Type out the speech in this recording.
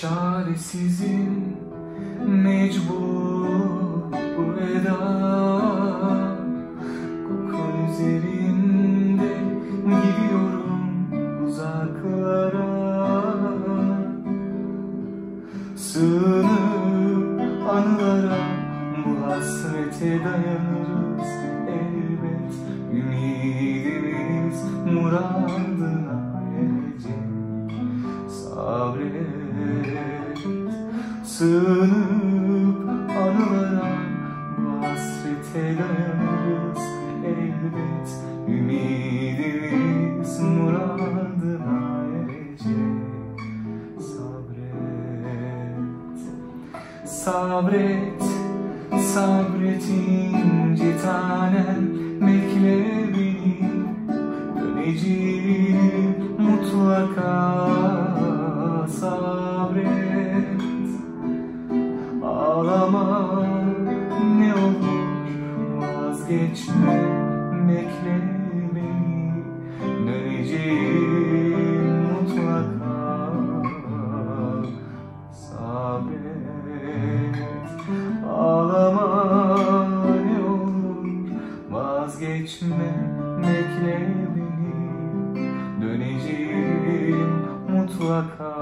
Çaresizim mecbur bu eda. Kokun üzerinde gidiyorum uzaklara. Sığınıp anılara bu hasrete dayanırız elbet. Ümidimiz muradına Sığınıp anılara bu hasrete dayanırız elbet Ümidimiz muradına erecek. Sabret Sabret, sabret ince tanem. Bekle beni, döneceğim mutlaka Sabret, Ağlama ne olur vazgeçme bekle beni Döneceğim mutlaka sabret. Ağlama. Ne olur vazgeçme bekle beni Döneceğim. Mutlaka